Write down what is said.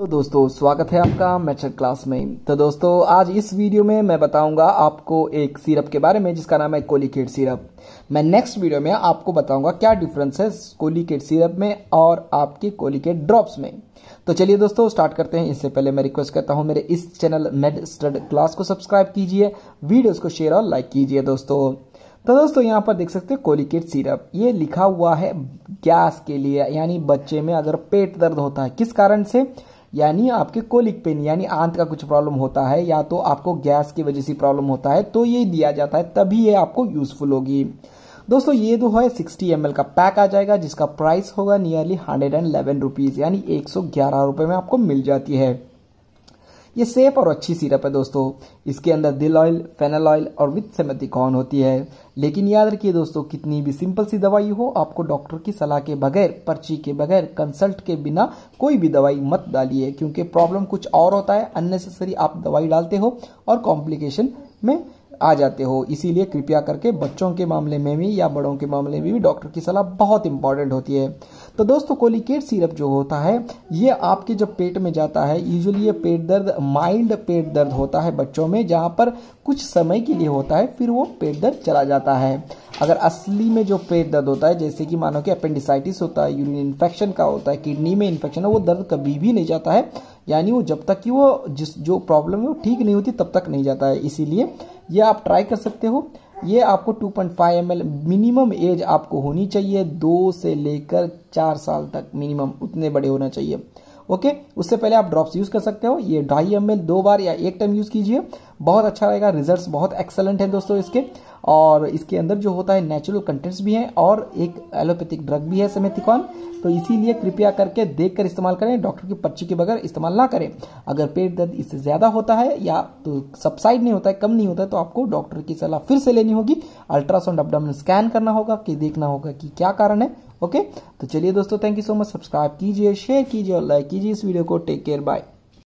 तो दोस्तों, स्वागत है आपका मैचर क्लास में। तो दोस्तों, आज इस वीडियो में मैं बताऊँगा आपको एक सिरप के बारे में, जिसका नाम है कोलिकेट सिरप। मैं नेक्स्ट वीडियो में आपको बताऊँगा क्या डिफरेंस है कोलिकेट सिरप में और आपके कोलिकेट ड्रॉप्स में। तो चलिए दोस्तों स्टार्ट करते हैं। इससे पहले मैं रिक्वेस्ट करता हूँ, मेरे इस चैनल मेड स्टड क्लास को सब्सक्राइब कीजिए वीडियोज़ को शेयर और लाइक कीजिए दोस्तों। तो दोस्तों, यहाँ पर देख सकते हैं कोलिकेट सिरप। ये लिखा हुआ है, गैस के लिए, यानी बच्चे में अगर पेट दर्द होता है, किस कारण से? यानी आपके कोलिक पेन यानी आंत का कुछ प्रॉब्लम होता है, या तो आपको गैस की वजह से प्रॉब्लम होता है तो ये दिया जाता है, तभी ये आपको यूजफुल होगी। दोस्तों, ये जो है 60 एम का पैक आ जाएगा, जिसका प्राइस होगा नियरली हंड्रेड एंड रुपीज़ यानी एक सौ ग्यारह में आपको मिल जाती है। ये सेफ़ और अच्छी सिरप है दोस्तों। इसके अंदर दिल ऑयल, फेनल ऑयल और विथ सेमेथिकॉन होती है। लेकिन याद रखिए दोस्तों, कितनी भी सिंपल सी दवाई हो, आपको डॉक्टर की सलाह के बगैर, पर्ची के बगैर, कंसल्ट के बिना कोई भी दवाई मत डालिए, क्योंकि प्रॉब्लम कुछ और होता है। अननेसेसरी आप दवाई डालते हो और कॉम्प्लिकेशन में आ जाते हो। इसीलिए कृपया करके बच्चों के मामले में भी या बड़ों के मामले में भी डॉक्टर की सलाह बहुत इंपॉर्टेंट होती है। तो दोस्तों, कोलिकेट सिरप जो होता है, ये आपके जब पेट में जाता है यूजुअली ये पेट दर्द माइल्ड पेट दर्द होता है बच्चों में, जहाँ पर कुछ समय के लिए होता है, फिर वो पेट दर्द चला जाता है। अगर असली में जो पेट दर्द होता है, जैसे कि मानो कि अपेंडिसाइटिस होता है यूरिन इन्फेक्शन का होता है किडनी में इन्फेक्शन है, वो दर्द कभी भी नहीं जाता है। यानी वो जब तक कि वो जिस जो प्रॉब्लम है, वो ठीक नहीं होती, तब तक नहीं जाता है। इसीलिए ये आप ट्राई कर सकते हो। ये आपको 2.5 पॉइंट मिनिमम एज आपको होनी चाहिए। दो से लेकर चार साल तक मिनिमम उतने बड़े होना चाहिए। ओके? उससे पहले आप ड्रॉप्स यूज़ कर सकते हो। ये ढाई एम दो बार या एक टाइम यूज़ कीजिए। बहुत अच्छा रहेगा। रिजल्ट्स बहुत एक्सलेंट है दोस्तों इसके। और इसके अंदर जो होता है नेचुरल कंटेंट्स भी हैं और एक एलोपैथिक ड्रग भी है सेमेथिकॉन तो इसीलिए कृपया करके देख कर इस्तेमाल करें। डॉक्टर की पर्ची के बगैर इस्तेमाल ना करें। अगर पेट दर्द इससे ज़्यादा होता है या तो सबसाइड नहीं होता है, कम नहीं होता है तो आपको डॉक्टर की सलाह फिर से लेनी होगी। अल्ट्रासाउंड अपडाउन स्कैन करना होगा कि देखना होगा कि क्या कारण है। ओके तो चलिए दोस्तों thank you so much subscribe कीजिए शेयर कीजिए और लाइक कीजिए इस वीडियो को. Take care bye